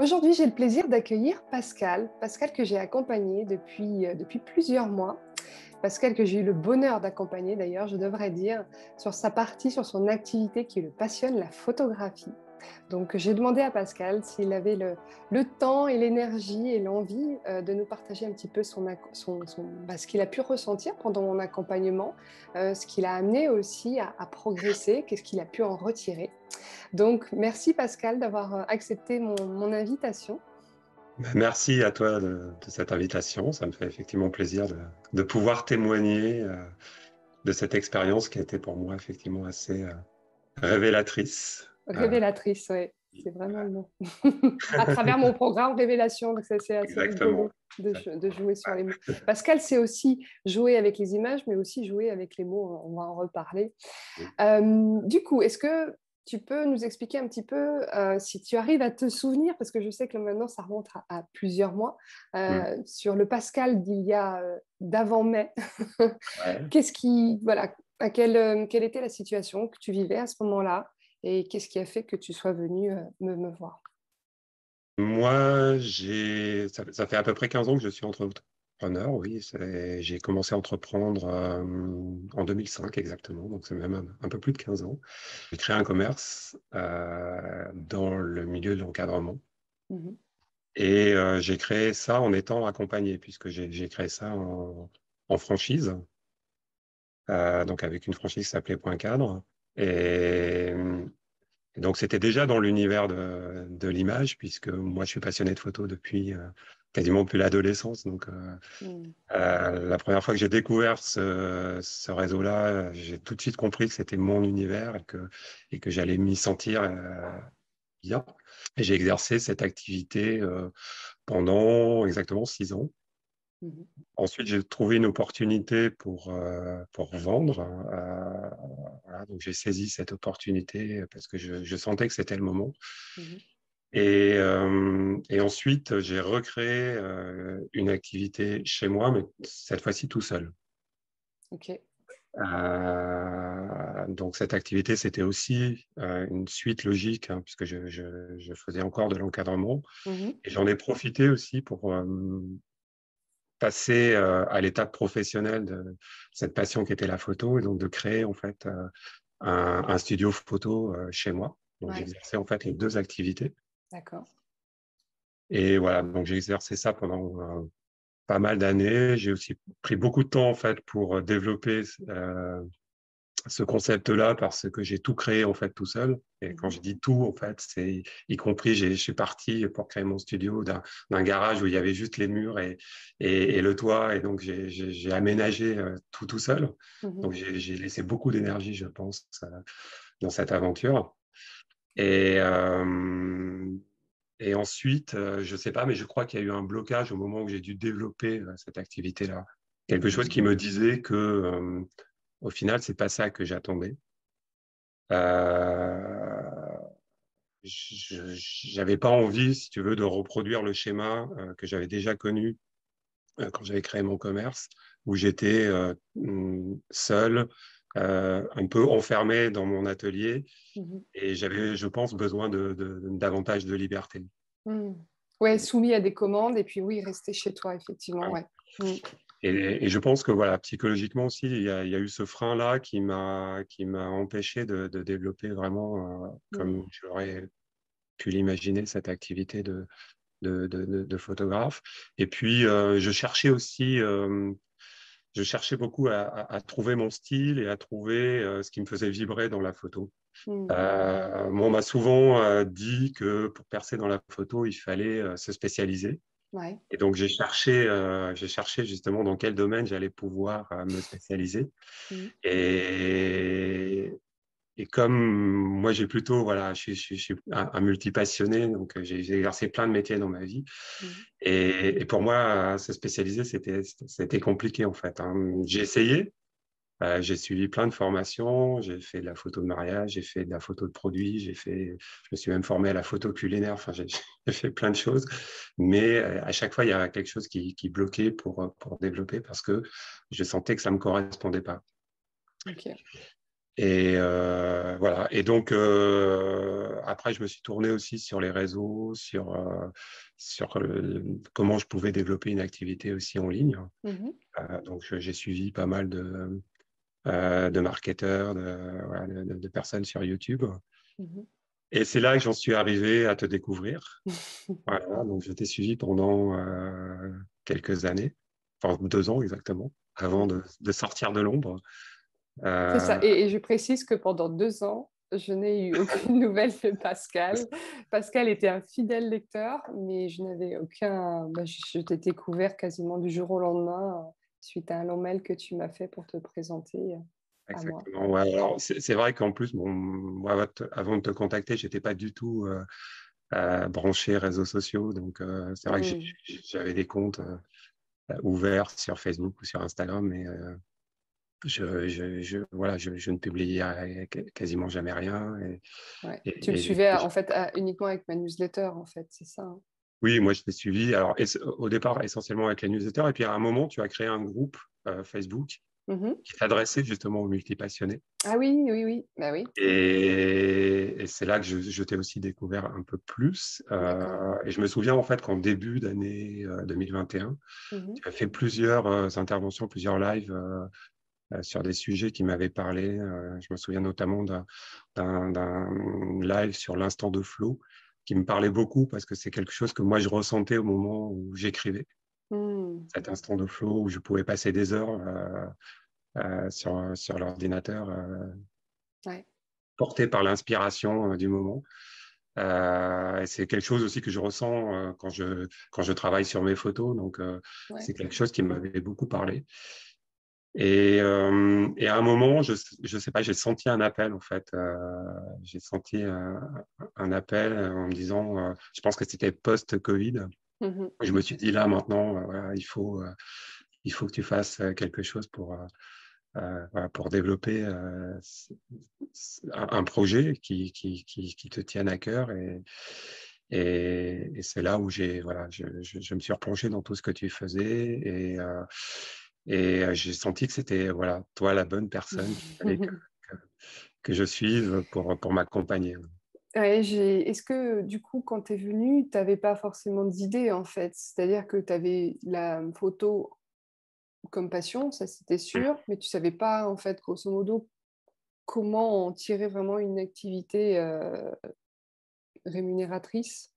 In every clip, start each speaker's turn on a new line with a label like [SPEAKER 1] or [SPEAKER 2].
[SPEAKER 1] Aujourd'hui, j'ai le plaisir d'accueillir Pascal, Pascal que j'ai accompagné depuis, euh, depuis plusieurs mois. Pascal que j'ai eu le bonheur d'accompagner d'ailleurs, je devrais dire, sur sa partie, sur son activité qui le passionne, la photographie. Donc j'ai demandé à Pascal s'il avait le, temps et l'énergie et l'envie euh, de nous partager un petit peu son, bah, ce qu'il a pu ressentir pendant mon accompagnement, euh, ce qu'il a amené aussi à, progresser, qu'est-ce qu'il a pu en retirer. Donc merci Pascal d'avoir euh, accepté mon, invitation.
[SPEAKER 2] Bah, merci à toi de, cette invitation. Ça me fait effectivement plaisir de, pouvoir témoigner de cette expérience qui a été pour moi effectivement assez révélatrice.
[SPEAKER 1] Révélatrice, oui. C'est vraiment le mot. à travers mon programme Révélation, donc c'est assez de, de, jouer sur les mots. Pascal, c'est aussi jouer avec les images, mais aussi jouer avec les mots. On va en reparler. Euh, du coup, est-ce que tu peux nous expliquer un petit peu euh, si tu arrives à te souvenir, parce que je sais que maintenant ça remonte à, plusieurs mois, euh, mm. sur le Pascal d'il y a d'avant mai? Qu'est-ce qui, voilà, à quelle, quelle était la situation que tu vivais à ce moment-là? Et qu'est-ce qui a fait que tu sois venu euh, me, voir?
[SPEAKER 2] Moi, ça, ça fait à peu près 15 ans que je suis entrepreneur, oui. J'ai commencé à entreprendre euh, en 2005 exactement, donc c'est même un, peu plus de 15 ans. J'ai créé un commerce euh, dans le milieu de l'encadrement. Mmh et j'ai créé ça en étant accompagné, puisque j'ai créé ça en, en franchise, donc avec une franchise qui s'appelait Point Cadre. Et, donc, c'était déjà dans l'univers de, de l'image, puisque moi, je suis passionné de photos depuis euh, quasiment depuis l'adolescence. Donc, euh, mmh. euh, la première fois que j'ai découvert ce, ce réseau-là, j'ai tout de suite compris que c'était mon univers et que, et que j'allais m'y sentir bien. Et j'ai exercé cette activité pendant exactement six ans. Mmh Ensuite, j'ai trouvé une opportunité pour, pour vendre. Euh, donc, j'ai saisi cette opportunité parce que je, sentais que c'était le moment. Mmh et, euh, et, ensuite, j'ai recréé une activité chez moi, mais cette fois-ci tout seul.
[SPEAKER 1] OK.
[SPEAKER 2] donc, cette activité, c'était aussi une suite logique, hein, puisque je, je, faisais encore de l'encadrement. Mmh et j'en ai profité aussi pour passer euh, à l'étape professionnelle de cette passion qui était la photo et donc de créer en fait euh, un, studio photo euh, chez moi. Donc j'ai exercé en fait les deux activités.
[SPEAKER 1] D'accord.
[SPEAKER 2] Et voilà, donc j'ai exercé ça pendant pas mal d'années. J'ai aussi pris beaucoup de temps en fait pour développer ce concept-là parce que j'ai tout créé en fait tout seul. Et quand mmh je dis tout, en fait, c'est y compris, je suis parti pour créer mon studio d'un garage où il y avait juste les murs et, et, le toit. Et donc, j'ai aménagé euh, tout tout seul. Mmh donc, j'ai laissé beaucoup d'énergie, je pense, euh, dans cette aventure. Et, euh, et ensuite, je ne sais pas, mais je crois qu'il y a eu un blocage au moment où j'ai dû développer cette activité-là. Quelque chose qui me disait que au final, c'est pas ça que j'attendais. Euh, j'avais pas envie, si tu veux, de reproduire le schéma euh, que j'avais déjà connu euh, quand j'avais créé mon commerce, où j'étais euh, mm, seul, un peu enfermé dans mon atelier, mmh et j'avais, je pense, besoin de, davantage de liberté.
[SPEAKER 1] Mmh. Ouais, soumis à des commandes, et puis oui, rester chez toi, effectivement. Ouais. Mmh.
[SPEAKER 2] Et, je pense que voilà, psychologiquement aussi, il y a, eu ce frein-là qui m'a qui m'a empêché de, développer vraiment, euh, comme mmh. j'aurais pu l'imaginer, cette activité de, de, de, photographe. Et puis, euh, je cherchais aussi, euh, je cherchais beaucoup à, trouver mon style et à trouver ce qui me faisait vibrer dans la photo. Mmh. on m'a souvent dit que pour percer dans la photo, il fallait se spécialiser. Et donc, j'ai cherché, euh, j'ai cherché justement dans quel domaine j'allais pouvoir euh, me spécialiser. Mmh. Et, et comme moi, j'ai plutôt, voilà, je, suis un, multipassionné, donc euh, j'ai exercé plein de métiers dans ma vie. Mmh. Et, et, pour moi, se spécialiser, c'était compliqué en fait. Hein. J'ai essayé, bah, j'ai suivi plein de formations, j'ai fait de la photo de mariage, j'ai fait de la photo de produits, j'ai fait, je me suis même formé à la photo culinaire, enfin, j'ai fait plein de choses. Mais euh, à chaque fois, il y a quelque chose qui, qui bloquait pour, pour développer parce que je sentais que ça ne me correspondait pas. Et voilà. Et donc, après, je me suis tourné aussi sur les réseaux, sur, sur comment je pouvais développer une activité aussi en ligne. Mmh donc, j'ai suivi pas mal de, de marketeurs, de, de, personnes sur YouTube. Mmh et c'est là que j'en suis arrivé à te découvrir. voilà, donc je t'ai suivi pendant quelques années, enfin deux ans exactement, avant de, sortir de l'ombre.
[SPEAKER 1] C'est ça. Et, je précise que pendant deux ans, je n'ai eu aucune nouvelle de Pascal. Pascal était un fidèle lecteur, mais je n'avais aucun. Bah, je t'ai découvert quasiment du jour au lendemain suite à un long mail que tu m'as fait pour te présenter.
[SPEAKER 2] Exactement. Ouais, alors c'est vrai qu'en plus, bon, moi, avant de te contacter, je n'étais pas du tout euh, branché réseaux sociaux. Donc, euh, c'est vrai que mmh. j'avais des comptes euh, ouverts sur Facebook ou sur Instagram, mais je, je, je, voilà, je, ne publiais quasiment jamais rien.
[SPEAKER 1] Et, tu me suivais en fait uniquement avec ma newsletter, en fait, c'est ça hein.
[SPEAKER 2] Oui, moi je t'ai suivi. Alors, au départ, essentiellement avec la newsletter, et puis à un moment, tu as créé un groupe euh, Facebook mmh qui s'adressait justement aux multipassionnés.
[SPEAKER 1] Ah oui, oui, oui. Bah, oui.
[SPEAKER 2] Et, c'est là que je, t'ai aussi découvert un peu plus. Euh, et je me souviens en fait qu'en début d'année 2021, euh, mmh tu as fait plusieurs interventions, plusieurs lives sur des sujets qui m'avaient parlé. Je me souviens notamment d'un live sur l'instant de flow qui me parlait beaucoup parce que c'est quelque chose que moi je ressentais au moment où j'écrivais. Mmh. Cet instant de flow où je pouvais passer des heures euh, sur, sur l'ordinateur, porté par l'inspiration du moment. c'est quelque chose aussi que je ressens quand, je, quand je travaille sur mes photos. Donc, c'est quelque chose qui m'avait beaucoup parlé. Et, euh, et, à un moment, je ne sais pas, j'ai senti un appel en fait. Euh, j'ai senti un, un, appel en me disant, euh, je pense que c'était post-Covid. Mmh je me suis dit là maintenant, voilà, il, faut, il faut que tu fasses quelque chose pour, pour développer un, projet qui, qui, qui, qui, te tienne à cœur. Et, et, et c'est là où j'ai, voilà, je, je, je, me suis replongé dans tout ce que tu faisais. Et, et j'ai senti que c'était voilà, toi la bonne personne que, je suive pour, pour m'accompagner.
[SPEAKER 1] Est-ce que du coup, quand tu es venu, tu n'avais pas forcément d'idée en fait? C'est-à-dire que tu avais la photo comme passion, ça c'était sûr, mais tu savais pas en fait, grosso modo, comment en tirer vraiment une activité rémunératrice?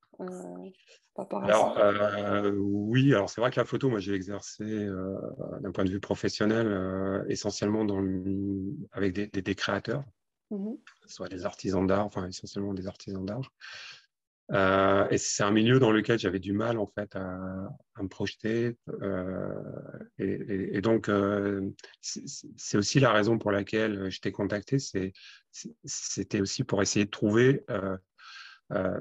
[SPEAKER 2] Alors, euh, oui, alors c'est vrai que la photo, moi j'ai exercé euh, d'un point de vue professionnel euh, essentiellement dans avec des, des, créateurs, mmh soit des artisans d'art, enfin essentiellement des artisans d'art. et c'est un milieu dans lequel j'avais du mal en fait à, me projeter. Et, et, donc, c'est aussi la raison pour laquelle je t'ai contacté. C'était aussi pour essayer de trouver euh,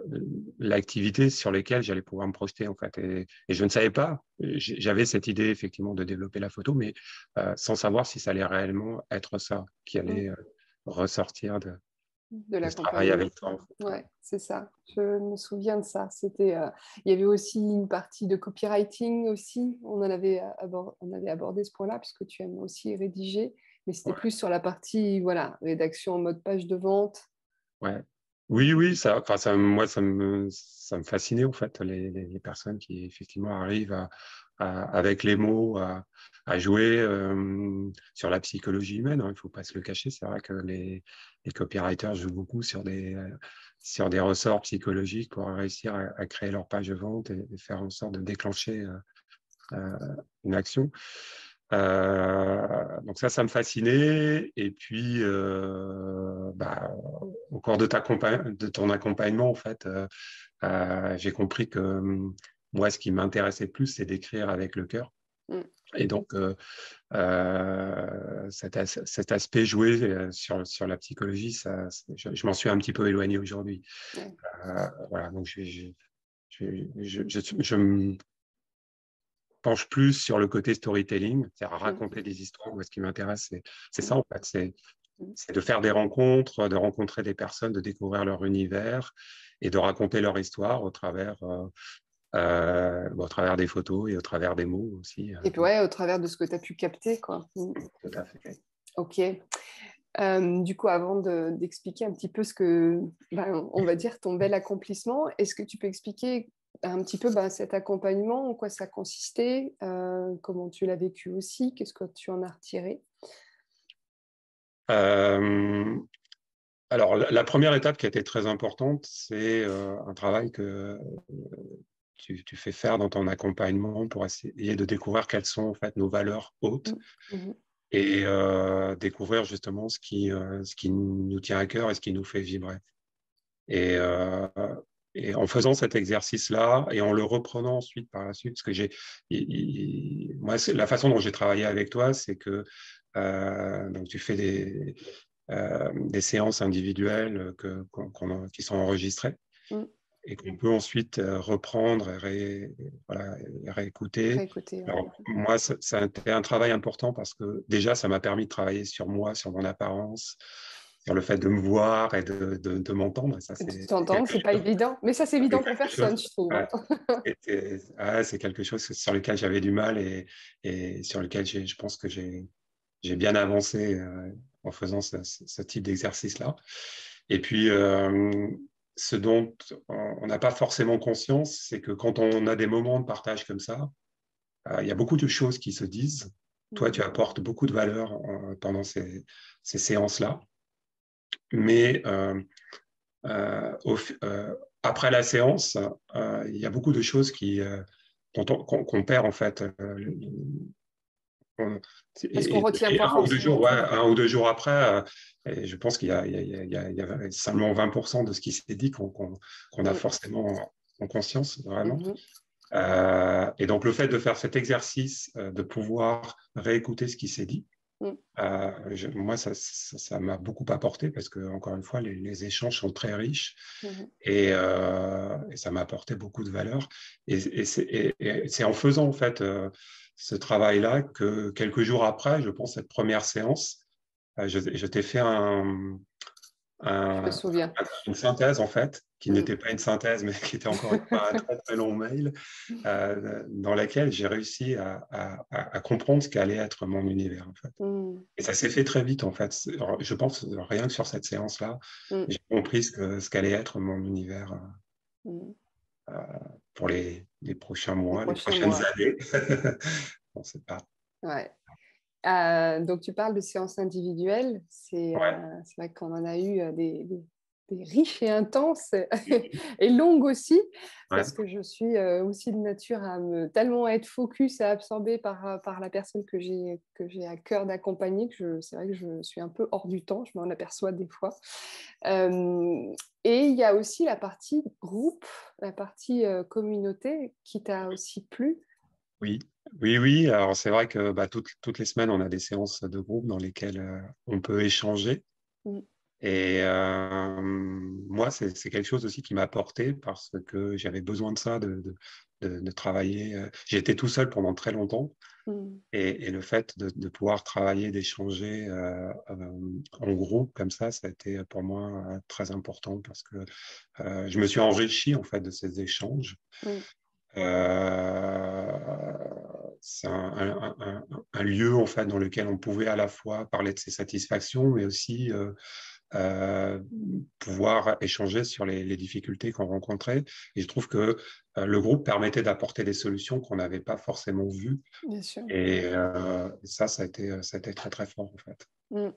[SPEAKER 2] l'activité sur laquelle j'allais pouvoir me projeter en fait. Et, je ne savais pas, j'avais cette idée effectivement de développer la photo, mais euh, sans savoir si ça allait réellement être ça qui allait mmh. euh, ressortir de, de la travail avec toi.
[SPEAKER 1] Ouais, c'est ça. Je me souviens de ça. C'était, il y avait aussi une partie de copywriting aussi. On en avait, on avait abordé ce point-là puisque tu aimes aussi rédiger, mais c'était plus sur la partie voilà rédaction en mode page de vente.
[SPEAKER 2] Ouais. Oui, oui, ça, enfin, moi, ça me, ça me fascinait en fait, les, les, personnes qui effectivement arrivent à, avec les mots à, à jouer euh, sur la psychologie humaine. Hein, il ne faut pas se le cacher. C'est vrai que les, les, copywriters jouent beaucoup sur des, sur des ressorts psychologiques pour réussir à, créer leur page de vente et, faire en sorte de déclencher euh, euh, une action. Euh, donc ça, ça me fascinait. Et puis, euh, bah, au cours de, ta de ton accompagnement, en fait, euh, j'ai compris que hum, moi, ce qui m'intéressait plus, c'est d'écrire avec le cœur. Mmh. Et donc, cet, cet, aspect joué sur, sur la psychologie, ça, je, m'en suis un petit peu éloigné aujourd'hui. voilà, donc je, je, je, je, penche plus sur le côté storytelling, c'est-à-dire mmh. raconter des histoires. Moi, ce qui m'intéresse, c'est ça en fait, mmh. c'est de faire des rencontres, de rencontrer des personnes, de découvrir leur univers et de raconter leur histoire au travers, euh, euh, au travers des photos et au travers des mots aussi.
[SPEAKER 1] Euh. Et puis ouais, au travers de ce que tu as pu capter. Quoi. Mmh. Tout à fait. Ok. du coup, avant d'expliquer un petit peu ce que, ben, on va dire, ton bel accomplissement, est-ce que tu peux expliquer un petit peu ben, cet accompagnement, en quoi ça consistait, comment tu l'as vécu aussi, qu'est-ce que tu en as retiré?
[SPEAKER 2] Alors, la, première étape qui a été très importante, c'est un travail que tu, fais faire dans ton accompagnement pour essayer de découvrir quelles sont en fait nos valeurs hautes mmh, mmh. et découvrir justement ce qui, ce qui nous tient à cœur et ce qui nous fait vibrer. Et, et en faisant cet exercice-là et en le reprenant ensuite par la suite, parce que j'ai, moi, la façon dont j'ai travaillé avec toi, c'est que donc tu fais des, des séances individuelles que, qui sont enregistrées. Mmh et qu'on peut ensuite euh, reprendre et, réécouter. Moi, ça, a été un travail important parce que déjà, ça m'a permis de travailler sur moi, sur mon apparence, sur le fait de me voir et de, de, m'entendre.
[SPEAKER 1] Ça, c'est t'entendre, c'est pas évident. Mais ça, c'est évident pour personne, je trouve.
[SPEAKER 2] C'est quelque chose sur lequel j'avais du mal et, et sur lequel je pense que j'ai bien avancé euh, en faisant ce, type d'exercice-là. Et puis, euh, ce dont on n'a pas forcément conscience, c'est que quand on a des moments de partage comme ça, euh, il y a beaucoup de choses qui se disent. Toi, tu apportes beaucoup de valeur pendant ces, séances-là. Mais euh, après la séance, il y a beaucoup de choses qui, qu'on perd en fait
[SPEAKER 1] est-ce qu'on retient pas
[SPEAKER 2] un, ou deux jours, un ou deux jours après, euh, je pense qu'il y, a seulement 20% de ce qui s'est dit qu'on a forcément en conscience, vraiment. Mm-hmm. Euh, et donc, le fait de faire cet exercice, euh, de pouvoir réécouter ce qui s'est dit, mm. moi, ça m'a beaucoup apporté parce que, encore une fois, les, échanges sont très riches mm-hmm. et, ça m'a apporté beaucoup de valeur. Et, c'est en faisant, en fait, ce travail-là que quelques jours après, je pense, cette première séance, euh, je, t'ai fait un, une synthèse, en fait, qui mm. n'était pas une synthèse, mais qui était encore un très, très long mail, euh, dans laquelle j'ai réussi à, comprendre ce qu'allait être mon univers, en fait. Mm. Et ça s'est fait très vite, en fait. Je pense, rien que sur cette séance-là, mm. j'ai compris ce qu'allait être mon univers. Euh, pour les, prochains mois, les, prochaines années. On ne sait pas.
[SPEAKER 1] Ouais. Euh, donc, tu parles de séances individuelles. C'est euh, vrai qu'on en a eu des, riches et intenses et longues aussi, parce que je suis aussi de nature à me tellement être focus et absorbée par, par la personne que j'ai à cœur d'accompagner que c'est vrai que je suis un peu hors du temps, je m'en aperçois des fois. et il y a aussi la partie groupe, la partie communauté qui t'a aussi plu.
[SPEAKER 2] Oui, oui, oui. Alors c'est vrai que bah, toutes, toutes, les semaines, on a des séances de groupe dans lesquelles on peut échanger. Mmh. Et euh, moi, c'est quelque chose aussi qui m'a apporté parce que j'avais besoin de ça, de, de, de, travailler. Euh, été tout seul pendant très longtemps. Mmh. Et, et, le fait de, pouvoir travailler, d'échanger euh, en groupe comme ça, ça a été pour moi très important parce que je me suis enrichi en fait de ces échanges. Mmh. c'est un, un, un, lieu en fait dans lequel on pouvait à la fois parler de ses satisfactions, mais aussi pouvoir échanger sur les, difficultés qu'on rencontrait. Et je trouve que euh, le groupe permettait d'apporter des solutions qu'on n'avait pas forcément vues. Et euh, ça, ça a, été, ça a été très, très fort, en fait. Mm.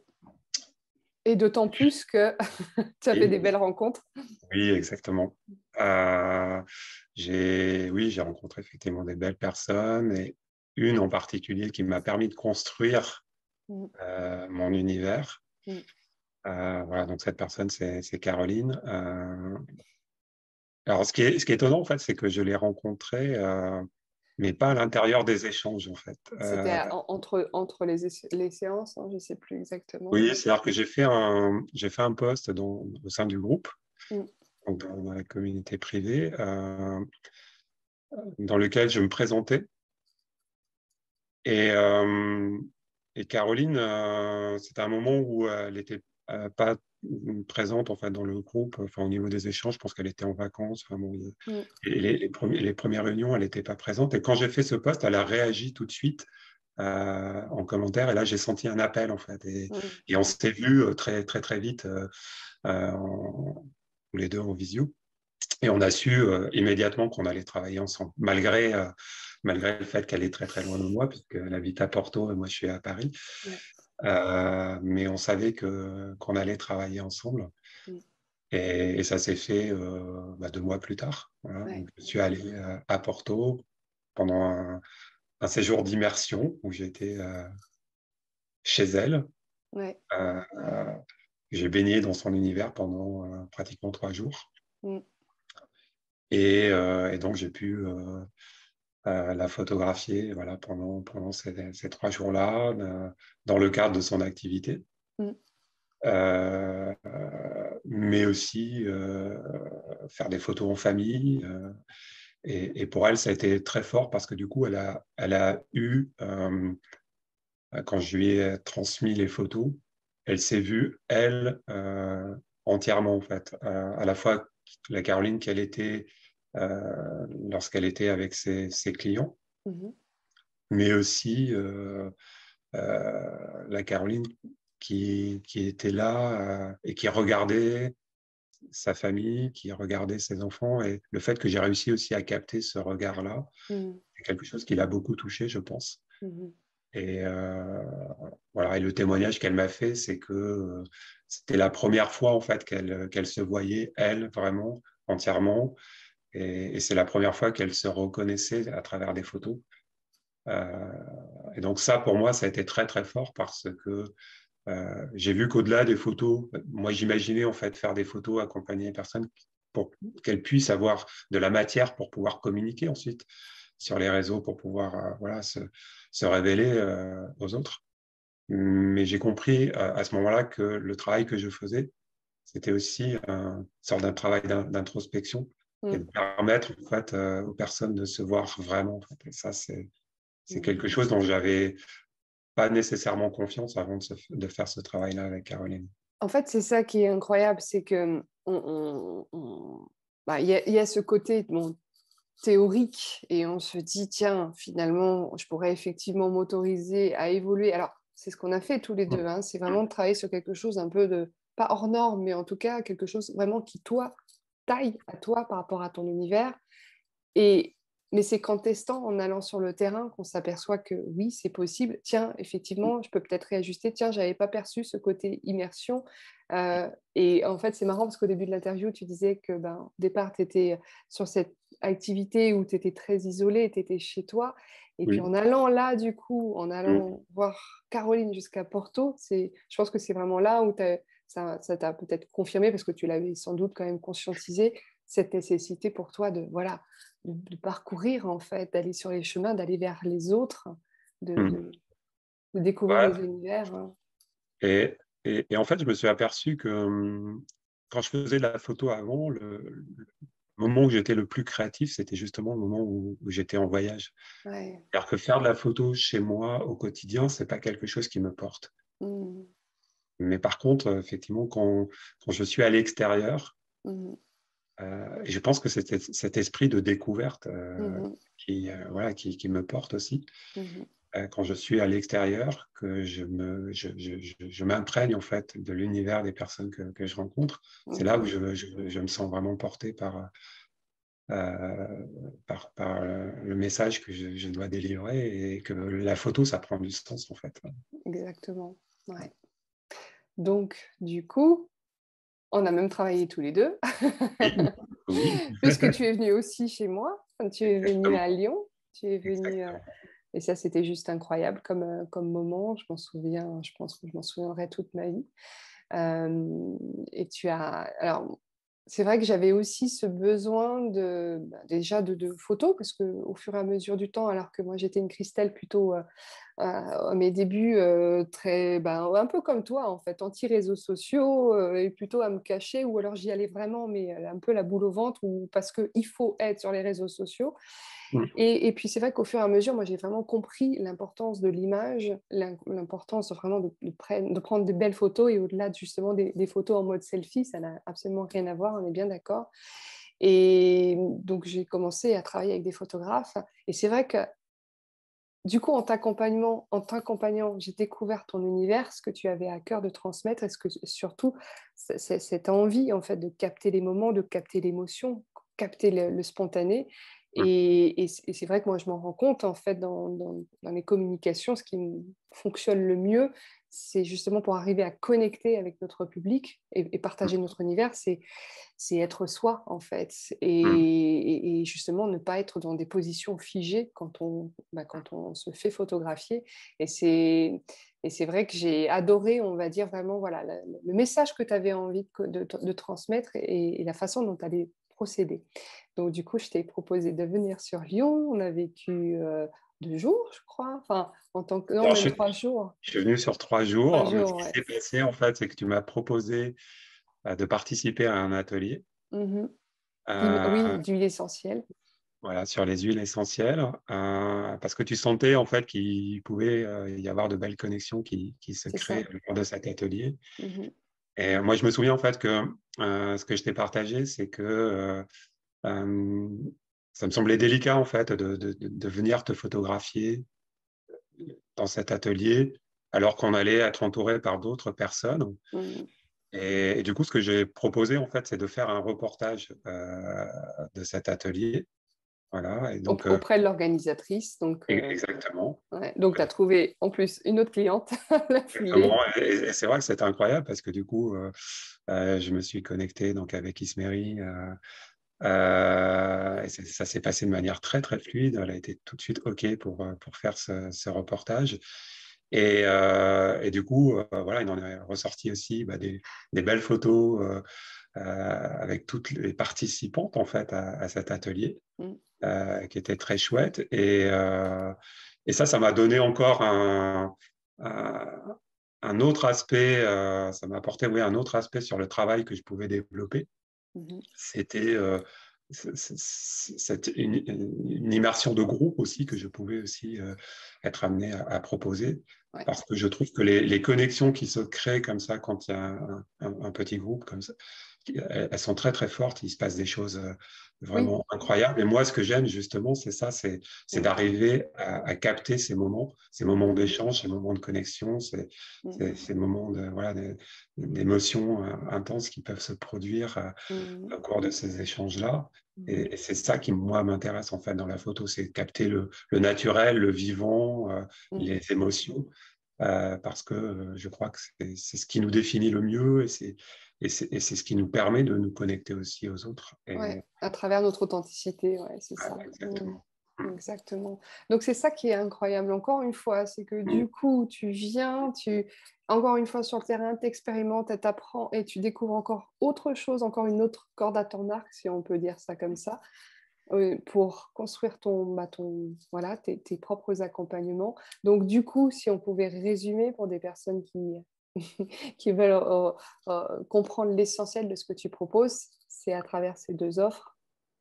[SPEAKER 1] Et d'autant plus que tu avais des belles rencontres.
[SPEAKER 2] Oui, exactement. j'ai, oui, j'ai rencontré effectivement des belles personnes et une en particulier qui m'a permis de construire mm. mon univers. Mm. Euh, voilà, donc cette personne, c'est Caroline. Euh, alors, ce qui, est, ce qui est étonnant, en fait, c'est que je l'ai rencontrée, euh, mais pas à l'intérieur des échanges, en fait.
[SPEAKER 1] C'était entre, entre les, les séances, hein, je ne sais plus exactement.
[SPEAKER 2] Oui, c'est-à-dire que j'ai fait un, fait un post dans, au sein du groupe, mmh. donc dans, la communauté privée, dans lequel je me présentais. Et, et Caroline, c'était un moment où elle était pas présente en fait dans le groupe. Enfin, au niveau des échanges, je pense qu'elle était en vacances. Enfin, bon, mm. et les, les, premiers, les, premières réunions, elle n'était pas présente. Et quand j'ai fait ce poste, elle a réagi tout de suite en commentaire. Et là, j'ai senti un appel, en fait. Et, et on s'est vu très, très, très vite, tous les deux en visio. Et on a su immédiatement qu'on allait travailler ensemble, malgré, malgré le fait qu'elle est très, très loin de moi, puisqu'elle habite à Porto et moi, je suis à Paris. Mais on savait qu'on allait travailler ensemble. Et, ça s'est fait bah, deux mois plus tard. je suis allé à Porto pendant un, un séjour d'immersion où j'étais euh, chez elle. Euh, j'ai baigné dans son univers pendant euh, pratiquement trois jours. Mm. Et, donc, j'ai pu la photographier voilà, pendant, pendant ces, ces trois jours-là, dans le cadre de son activité. Mm. mais aussi faire des photos en famille, et, pour elle, ça a été très fort parce que du coup, elle a, elle a eu, euh, quand je lui ai transmis les photos, elle s'est vue, elle, euh, entièrement en fait. Euh, à la fois la Caroline qu'elle était lorsqu'elle était avec ses, ses clients, mmh mais aussi la Caroline qui, qui était là et qui regardait sa famille, qui regardait ses enfants. Et le fait que j'ai réussi aussi à capter ce regard-là, mmh. c'est quelque chose qui l'a beaucoup touché, je pense. Mmh et euh, voilà, et le témoignage qu'elle m'a fait, c'est que euh, c'était la première fois en fait qu'elle qu'elle se voyait elle vraiment entièrement, et, c'est la première fois qu'elle se reconnaissait à travers des photos. Euh, et donc ça, pour moi, ça a été très très fort parce que euh, j'ai vu qu'au-delà des photos, moi j'imaginais en fait faire des photos, accompagner les personnes pour qu'elles puissent avoir de la matière pour pouvoir communiquer ensuite sur les réseaux, pour pouvoir euh, voilà, se, se révéler aux autres. Mais j'ai compris à ce moment-là que le travail que je faisais, c'était aussi une sorte d'un travail d'introspection et de mm. permettre en fait, aux personnes de se voir vraiment. En fait. Et ça, c'est mm. quelque chose dont j'avais pas nécessairement confiance avant de, faire ce travail-là avec Caroline.
[SPEAKER 1] En fait, c'est ça qui est incroyable, c'est que bah, il y, a ce côté théorique et on se dit tiens finalement je pourrais effectivement m'autoriser à évoluer. Alors c'est ce qu'on a fait tous les deux, hein. c'est vraiment de travailler sur quelque chose un peu de pas hors norme, mais en tout cas quelque chose vraiment qui toi taille à toi par rapport à ton univers. Et, mais c'est qu'en testant, en allant sur le terrain, qu'on s'aperçoit que oui, c'est possible. Tiens, effectivement, je peux peut-être réajuster. Tiens, j'avais pas perçu ce côté immersion. Euh, et en fait, c'est marrant parce qu'au début de l'interview, tu disais que ben, au départ, tu étais sur cette activité où tu étais très isolé, tu étais chez toi. Et puis en allant là, du coup, en allant mmh. voir Caroline jusqu'à Porto, je pense que c'est vraiment là où ça t'a peut-être confirmé, parce que tu l'avais sans doute quand même conscientisé, cette nécessité pour toi de, voilà, de, parcourir, en fait, d'aller sur les chemins, d'aller vers les autres, de, mmh. découvrir les univers. Hein.
[SPEAKER 2] Et, et, en fait, je me suis aperçu que hum, quand je faisais de la photo avant, le, moment où j'étais le plus créatif, c'était justement le moment où, j'étais en voyage. Ouais. Alors que faire de la photo chez moi au quotidien, c'est pas quelque chose qui me porte. Mmh. Mais par contre, effectivement, quand, quand je suis à l'extérieur, mmh. Euh, et je pense que c'est cet esprit de découverte euh, mmh qui, euh, voilà, qui, qui, me porte aussi. Mmh quand je suis à l'extérieur, que je me, je, je, je m'imprègne en fait de l'univers des personnes que, que je rencontre. C'est là où mmh je, je, me sens vraiment porté par, par, par, le message que je, dois délivrer et que la photo, ça prend du sens en fait.
[SPEAKER 1] Exactement. Ouais. Donc, du coup, on a même travaillé tous les deux. Puisque tu es venu aussi chez moi. Tu es venu à Lyon. Tu es venu. Euh, et ça, c'était juste incroyable comme, euh, comme moment. Je m'en souviens. Je pense que je m'en souviendrai toute ma vie. Euh, et tu as. Alors, c'est vrai que j'avais aussi ce besoin de bah, déjà de, photos parce que au fur et à mesure du temps, alors que moi j'étais une Christelle plutôt euh, à mes débuts euh, très ben, un peu comme toi en fait, anti réseaux sociaux euh, et plutôt à me cacher ou alors j'y allais vraiment mais un peu la boule au ventre ou parce que il faut être sur les réseaux sociaux. Et, puis c'est vrai qu'au fur et à mesure, moi j'ai vraiment compris l'importance de l'image, l'importance vraiment de, de, prendre de belles photos et au-delà justement des, photos en mode selfie, ça n'a absolument rien à voir, on est bien d'accord. Et donc j'ai commencé à travailler avec des photographes et c'est vrai que du coup, en t'accompagnant, j'ai découvert ton univers, ce que tu avais à cœur de transmettre, est-ce que surtout cette envie en fait de capter les moments, de capter l'émotion, capter le, spontané. Mmh. Et, c'est vrai que moi, je m'en rends compte en fait dans, dans, dans, les communications, ce qui fonctionne le mieux, c'est justement pour arriver à connecter avec notre public et, partager mmh. notre univers, c'est être soi en fait. Mmh. Et, justement ne pas être dans des positions figées quand on, bah, quand on se fait photographier. Et c'est vrai que j'ai adoré, on va dire vraiment, voilà, le, message que tu avais envie de, de, transmettre et, la façon dont tu allais procéder. Donc du coup, je t'ai proposé de venir sur Lyon. On a vécu euh, deux jours, je crois. Enfin, en tant que. Non,
[SPEAKER 2] je,
[SPEAKER 1] trois jours.
[SPEAKER 2] Je suis venu sur trois jours. ce qui s'est passé, en fait, c'est que tu m'as proposé euh, de participer à un atelier.
[SPEAKER 1] Mmh euh, oui, d'huile essentielle.
[SPEAKER 2] Voilà, sur les huiles essentielles, euh, parce que tu sentais en fait qu'il pouvait y avoir de belles connexions qui, qui se créent lors de cet atelier. Mmh Et moi, je me souviens en fait que ce que je t'ai partagé, c'est que ça me semblait délicat en fait de, de, de, venir te photographier dans cet atelier alors qu'on allait être entouré par d'autres personnes. Mmh. Et, du coup, ce que j'ai proposé en fait, c'est de faire un reportage euh, de cet atelier. Voilà,
[SPEAKER 1] et donc, euh, auprès de l'organisatrice. Donc,
[SPEAKER 2] euh, exactement.
[SPEAKER 1] donc, tu as trouvé en plus une autre cliente.
[SPEAKER 2] c'est vrai que c'était incroyable parce que du coup, je me suis connecté donc, avec Ismeri euh, et ça s'est passé de manière très très fluide. Elle a été tout de suite OK pour, euh, pour faire ce, reportage. Et, euh, et, du coup, voilà, il en est ressorti aussi bah, des, des, belles photos avec toutes les participantes en fait à, cet atelier, mmh. qui était très chouette. Et, et ça, ça m'a donné encore un, un, autre aspect. ça m'a apporté oui, un autre aspect sur le travail que je pouvais développer. Mmh C'était euh, une, immersion de groupe aussi que je pouvais aussi euh, être amené à, proposer. Parce que je trouve que les, connexions qui se créent comme ça quand il y a un, petit groupe comme ça, elles, sont très très fortes. Il se passe des choses euh, vraiment incroyables. Et moi, ce que j'aime justement, c'est ça, c'est d'arriver à, capter ces moments, ces moments d'échange, ces moments de connexion, ces, ces, moments de voilà d'émotions intenses qui peuvent se produire mmh. au cours de ces échanges-là. Mmh. Et, c'est ça qui, moi, m'intéresse en fait dans la photo, c'est capter le, naturel, le vivant, euh, les émotions, euh, parce que euh, je crois que c'est ce qui nous définit le mieux et c'est et c'est ce qui nous permet de nous connecter aussi aux autres.
[SPEAKER 1] à travers notre authenticité, ouais, c'est ça.
[SPEAKER 2] Exactement.
[SPEAKER 1] Mmh. Exactement. Donc c'est ça qui est incroyable. Encore une fois, c'est que du coup, tu viens, tu encore une fois sur le terrain, tu expérimentes, tu apprends et tu découvres encore autre chose, encore une autre corde à ton arc, si on peut dire ça comme ça, euh, pour construire ton, bah, voilà, tes, propres accompagnements. Donc du coup, si on pouvait résumer pour des personnes qui, qui veulent euh, euh, comprendre l'essentiel de ce que tu proposes, c'est à travers ces deux offres.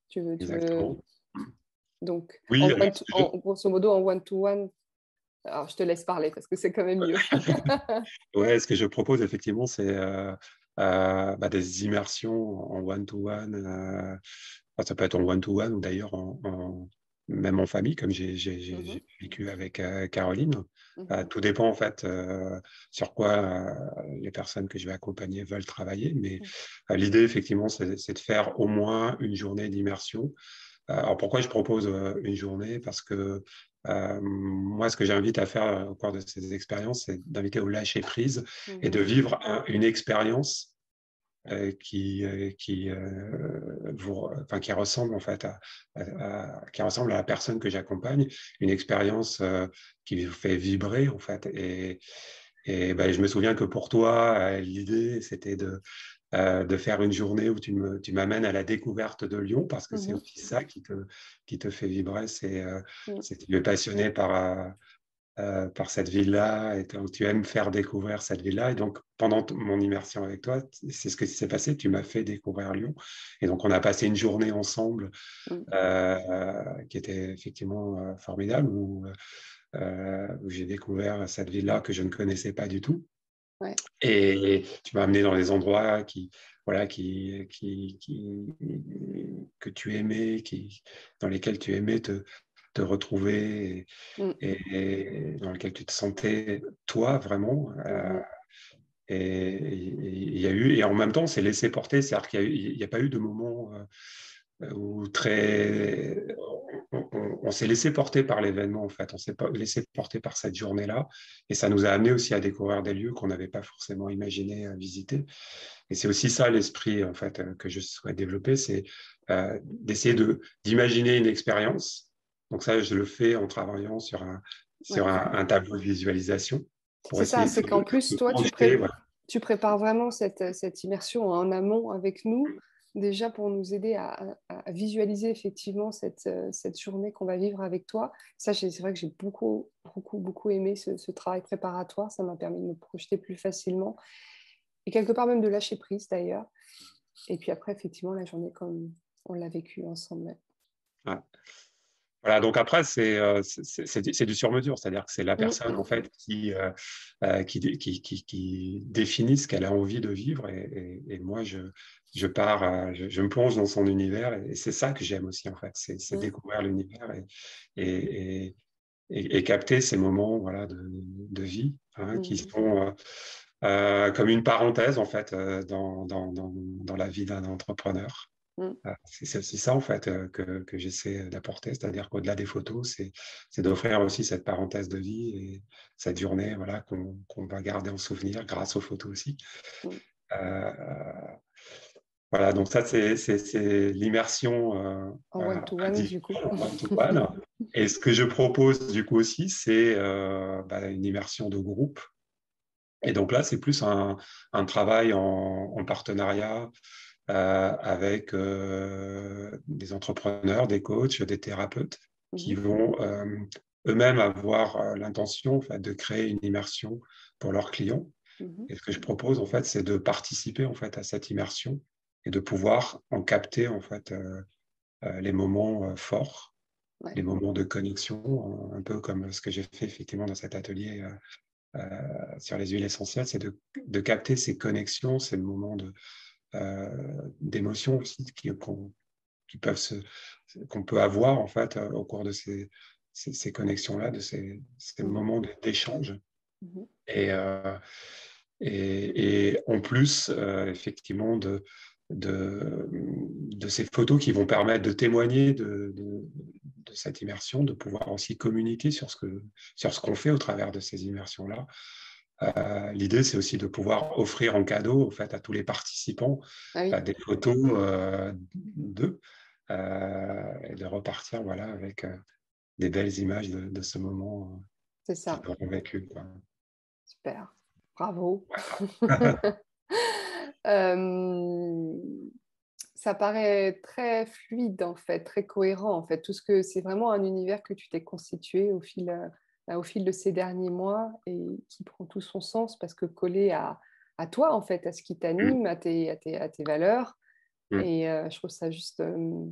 [SPEAKER 1] Tu veux, tu veux... Donc, en, grosso modo, en one-to-one, alors, je te laisse parler parce que c'est quand même mieux.
[SPEAKER 2] ouais, ce que je propose effectivement, c'est euh, bah, des immersions en one-to-one. Ça peut être en one-to-one ou d'ailleurs en, même en famille, comme j'ai mmh vécu avec Caroline. Mmh tout dépend en fait sur quoi les personnes que je vais accompagner veulent travailler. Mais mmh. l'idée, effectivement, c'est de faire au moins une journée d'immersion. Alors pourquoi je propose une journée? Parce que euh, moi, ce que j'invite à faire au cours de ces expériences, c'est d'inviter au lâcher prise et de vivre une expérience euh, qui, euh, qui, vous, enfin, qui ressemble en fait à, qui ressemble à la personne que j'accompagne, une expérience qui vous fait vibrer en fait. Et, et ben, je me souviens que pour toi, l'idée, c'était de, euh, de faire une journée où tu, m'amènes à la découverte de Lyon, parce que c'est mmh aussi ça qui te, qui te fait vibrer, c'est euh, mmh. tu es passionné par, euh, par cette ville-là, et tu aimes faire découvrir cette ville-là. Et donc, pendant mon immersion avec toi, c'est ce qui s'est passé, tu m'as fait découvrir Lyon. Et donc, on a passé une journée ensemble mmh. qui était effectivement formidable, où, où j'ai découvert cette ville-là que je ne connaissais pas du tout. Et tu m'as amené dans des endroits qui, voilà, qui, qui, qui, que tu aimais, qui, dans lesquels tu aimais te, te retrouver et, mm. dans lequel tu te sentais toi vraiment. Euh, mm. et il y a eu, et en même temps, c'est laissé porter, c'est-à-dire qu'il n'y a, pas eu de moment euh, où très, on, s'est laissé porter par l'événement en fait, on s'est laissé porter par cette journée-là, et ça nous a amené aussi à découvrir des lieux qu'on n'avait pas forcément imaginé à visiter. Et c'est aussi ça l'esprit en fait que je souhaite développer, c'est euh, d'essayer de d'imaginer une expérience. Donc ça, je le fais en travaillant sur un sur un, tableau de visualisation.
[SPEAKER 1] C'est ça, c'est qu'en plus, toi, tu, tu, prépares vraiment cette, cette immersion en amont avec nous déjà pour nous aider à, visualiser effectivement cette, cette journée qu'on va vivre avec toi. Ça, c'est vrai que j'ai beaucoup, beaucoup, beaucoup aimé ce, travail préparatoire. Ça m'a permis de me projeter plus facilement et quelque part même de lâcher prise d'ailleurs. Et puis après, effectivement, la journée comme on l'a vécue ensemble.
[SPEAKER 2] Voilà, donc après, c'est euh, du sur-mesure, c'est-à-dire que c'est la personne en fait qui, euh, qui, qui, qui, définit ce qu'elle a envie de vivre et, et moi, je, je pars, je, me plonge dans son univers et, c'est ça que j'aime aussi en fait, c'est découvrir l'univers et, et, capter ces moments voilà, de, de vie hein, qui sont euh, euh, comme une parenthèse en fait euh, dans, dans, dans, dans la vie d'un entrepreneur. Mmh. C'est aussi ça en fait que, que j'essaie d'apporter, c'est-à-dire qu'au-delà des photos, c'est d'offrir aussi cette parenthèse de vie et cette journée voilà, qu'on va garder en souvenir grâce aux photos aussi. Voilà, donc ça, c'est l'immersion euh,
[SPEAKER 1] en one-to-one, du coup.
[SPEAKER 2] Et ce que je propose, du coup, aussi, c'est euh, bah, une immersion de groupe. Et donc là, c'est plus un, travail en, partenariat euh, avec des entrepreneurs, des coachs, des thérapeutes qui mhm. vont eux-mêmes avoir l'intention en fait, de créer une immersion pour leurs clients. Mhm. Et ce que je propose, en fait, c'est de participer en fait, à cette immersion et de pouvoir en capter en fait euh, euh, les moments euh, forts, les moments de connexion, un peu comme ce que j'ai fait effectivement dans cet atelier sur les huiles essentielles, c'est de, de, capter ces connexions, ces moments de d'émotions aussi qui, qui peuvent se qu'on peut avoir en fait au cours de ces, ces, connexions-là, de ces, ces mmh moments d'échange. Mmh et, et, et, en plus, effectivement, de, de, de, ces photos qui vont permettre de témoigner de, de, cette immersion, de pouvoir aussi communiquer sur ce que sur ce qu'on fait au travers de ces immersions-là. Euh, l'idée, c'est aussi de pouvoir offrir en cadeau en fait, à tous les participants ah euh, des photos euh, d'eux et de repartir voilà, avec des belles images de, ce moment
[SPEAKER 1] c'est ça.
[SPEAKER 2] vécu.
[SPEAKER 1] Super, bravo. ça paraît très fluide en fait, très cohérent en fait. Tout ce que c'est vraiment un univers que tu t'es constitué au fil, au fil de ces derniers mois et qui prend tout son sens parce que collé à, à toi en fait, à ce qui t'anime, mmh. à tes, à, tes, à tes valeurs. Mmh. Et euh, je trouve ça juste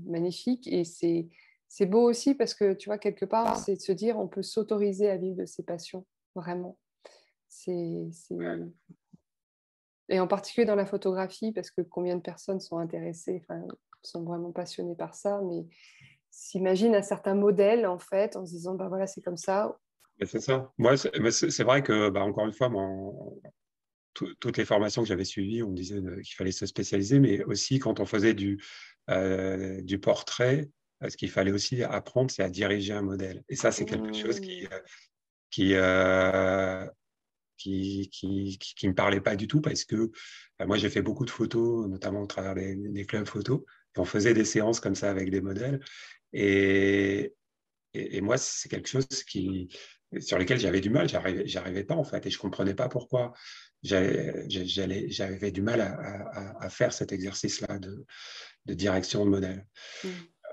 [SPEAKER 1] magnifique et c'est c'est beau aussi parce que tu vois quelque part c'est de se dire on peut s'autoriser à vivre de ses passions vraiment. C'est et en particulier dans la photographie, parce que combien de personnes sont intéressées, sont vraiment passionnées par ça, mais s'imaginent un certain modèle, en fait, en se disant, bah voilà, c'est comme ça.
[SPEAKER 2] C'est ça. Moi, c'est vrai que, bah, encore une fois, toutes les formations que j'avais suivies, on me disait qu'il fallait se spécialiser, mais aussi quand on faisait du, euh, du portrait, euh, ce qu'il fallait aussi apprendre, c'est à diriger un modèle. Et ça, c'est quelque chose qui, mmh. euh, qui, qui, qui, qui, me parlait pas du tout parce que bah, moi j'ai fait beaucoup de photos, notamment au travers des, clubs photos. On faisait des séances comme ça avec des modèles. Et, et, moi, c'est quelque chose qui, sur lequel j'avais du mal. J'arrivais, j'arrivais pas en fait, et je comprenais pas pourquoi j'avais, j'avais du mal à, à, faire cet exercice-là de, de, direction de modèle. Mmh.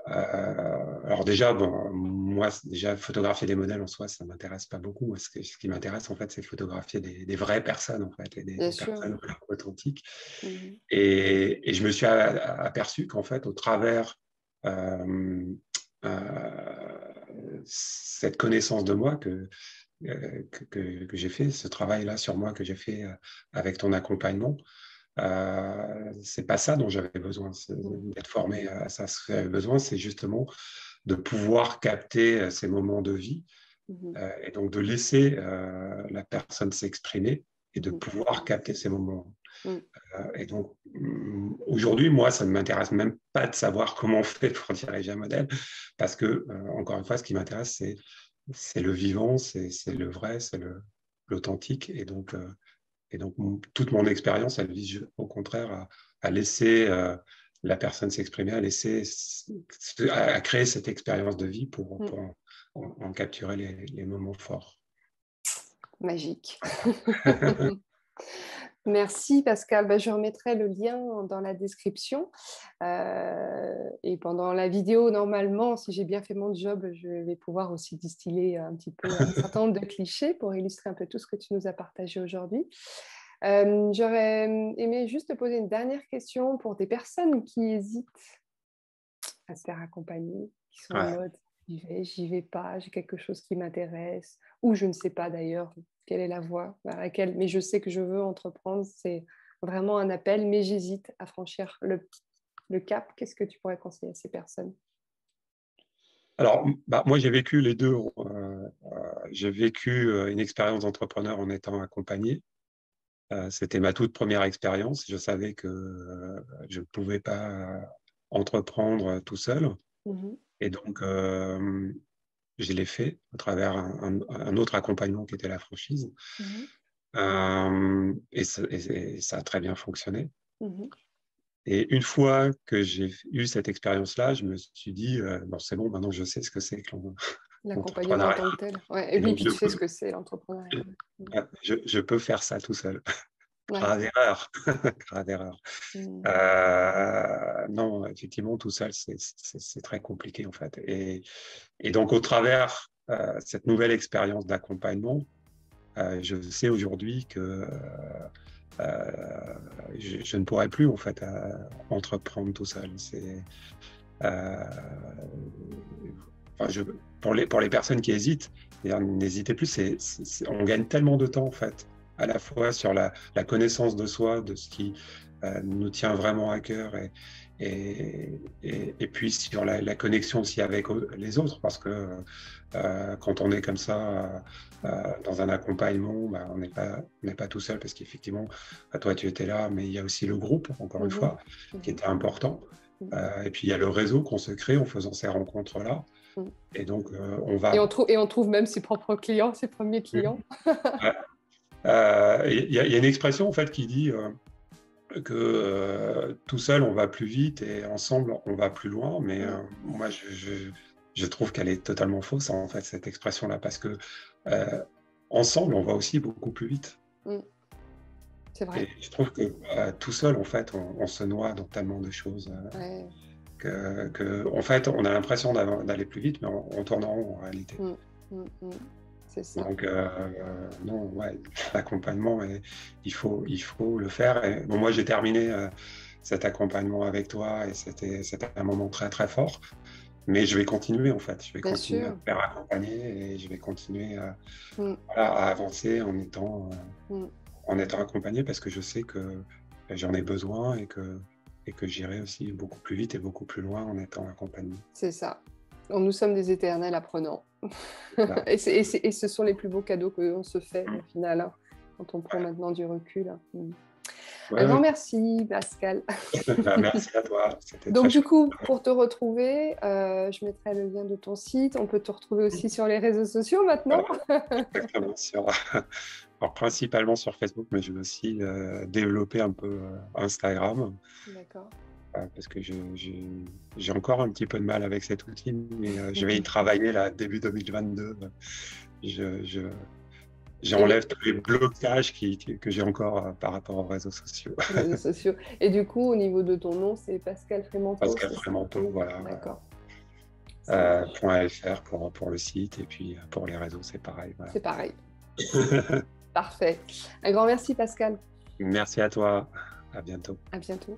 [SPEAKER 2] Euh, alors déjà, bon, moi, déjà photographier des modèles en soi, ça m'intéresse pas beaucoup. Ce, ce qui m'intéresse en fait, c'est photographier des, vraies personnes en fait, et des, personnes authentiques. Mmh et, et, je me suis aperçu qu'en fait, au travers euh, euh, cette connaissance de moi que que, que j'ai fait, ce travail-là sur moi que j'ai fait avec ton accompagnement, euh, c'est pas ça dont j'avais besoin d'être formé à ça. Ce que j'avais besoin, c'est justement de pouvoir capter ces moments de vie mmh et donc de laisser la personne s'exprimer et de mmh. pouvoir capter ces moments. Mmh. et donc, aujourd'hui, moi, ça ne m'intéresse même pas de savoir comment on fait pour diriger un modèle, parce que, encore une fois, ce qui m'intéresse, c'est, c'est le vivant, c'est, c'est le vrai, c'est le, l'authentique. Et donc, et donc, toute mon expérience, elle vise au contraire à, laisser euh, la personne s'exprimer, à laisser, à, créer cette expérience de vie pour, mm. en, capturer les, moments forts.
[SPEAKER 1] Magique. Merci Pascal. Ben, je remettrai le lien dans la description. Euh, et pendant la vidéo, normalement, si j'ai bien fait mon job, je vais pouvoir aussi distiller un petit peu un certain nombre de clichés pour illustrer un peu tout ce que tu nous as partagé aujourd'hui. Euh, j'aurais aimé juste te poser une dernière question pour des personnes qui hésitent à se faire accompagner, qui sont en mode j'y vais, j'y vais pas, j'ai quelque chose qui m'intéresse, ou je ne sais pas d'ailleurs quelle est la voie vers laquelle, mais je sais que je veux entreprendre, c'est vraiment un appel, mais j'hésite à franchir le, le cap. Qu'est-ce que tu pourrais conseiller à ces personnes?
[SPEAKER 2] Alors, bah, moi, j'ai vécu les deux. Euh, euh, j'ai vécu une expérience d'entrepreneur en étant accompagné. Euh, c'était ma toute première expérience. Je savais que euh, je ne pouvais pas entreprendre tout seul. Mmh et donc, euh, je l'ai fait à travers un, autre accompagnement qui était la franchise. Mmh et, ça, a très bien fonctionné. Mmh et une fois que j'ai eu cette expérience-là, je me suis dit, bon, c'est bon, maintenant je sais ce que c'est que
[SPEAKER 1] L'accompagnement en tant que tel. Ouais, et, puis, tu sais ce que c'est l'entrepreneuriat.
[SPEAKER 2] Je, peux faire ça tout seul. Grave erreur. Grave erreur. Mmh. Euh, non, effectivement, tout seul, c'est très compliqué en fait. Et, et donc, au travers euh, cette nouvelle expérience d'accompagnement, euh, je sais aujourd'hui que je, je, ne pourrais plus en fait entreprendre tout seul. C'est pour, les, pour les personnes qui hésitent, n'hésitez plus, on gagne tellement de temps en fait, à la fois sur la, connaissance de soi, de ce qui euh, nous tient vraiment à cœur, et, et, et, puis sur la, connexion aussi avec les autres, parce que euh, quand on est comme ça euh, dans un accompagnement, bah, on n'est pas, pas tout seul, parce qu'effectivement, toi tu étais là, mais il y a aussi le groupe, encore une mmh fois, qui mmh était important. Mmh et puis il y a le réseau qu'on se crée en faisant ces rencontres-là. Et donc, euh, on va.
[SPEAKER 1] Et on, trouve, et on trouve même ses propres clients, ses premiers clients.
[SPEAKER 2] Euh, il y, a une expression en fait qui dit euh, que tout seul on va plus vite et ensemble on va plus loin. Mais moi, je, je, trouve qu'elle est totalement fausse en fait cette expression-là parce que ensemble on va aussi beaucoup plus vite. Mm.
[SPEAKER 1] C'est vrai. Et
[SPEAKER 2] je trouve que tout seul en fait on, se noie dans tellement de choses. Ouais que, en fait, on a l'impression d'aller plus vite, mais on, tourne en rond en réalité. Mm, mm, mm. c'est ça. Donc, euh, non, ouais, l'accompagnement, il faut, il faut le faire. Et, bon, moi, j'ai terminé euh, cet accompagnement avec toi et c'était un moment très, très fort. Mais je vais continuer en fait, je vais continuer à faire accompagner et je vais continuer à, à avancer en étant, en étant accompagné parce que je sais que j'en ai besoin et que et que j'irai aussi beaucoup plus vite et beaucoup plus loin en étant accompagné.
[SPEAKER 1] C'est ça. Nous sommes des éternels apprenants. et, et, ce sont les plus beaux cadeaux qu'on se fait au final, hein, quand on prend maintenant du recul. Hein. Mm. Un grand merci, Pascal.
[SPEAKER 2] Bah, merci à toi.
[SPEAKER 1] Donc, du coup, pour te retrouver, euh, je mettrai le lien de ton site. On peut te retrouver aussi sur les réseaux sociaux maintenant.
[SPEAKER 2] Exactement. Sur, alors, principalement sur Facebook, mais je vais aussi euh, développer un peu euh, Instagram. D'accord. Euh, parce que j'ai encore un petit peu de mal avec cet outil, mais je vais y travailler là, début 2022. Je, J'enlève tous les blocages qui, que j'ai encore par rapport aux réseaux sociaux.
[SPEAKER 1] réseaux sociaux. Et du coup, au niveau de ton nom, c'est Pascal Frémenteau
[SPEAKER 2] Pascal Frémenteau, voilà. D'accord. .fr pour, pour le site et puis pour les réseaux, c'est pareil.
[SPEAKER 1] C'est pareil. Parfait. Un grand merci, Pascal.
[SPEAKER 2] Merci à toi. À bientôt.
[SPEAKER 1] À bientôt.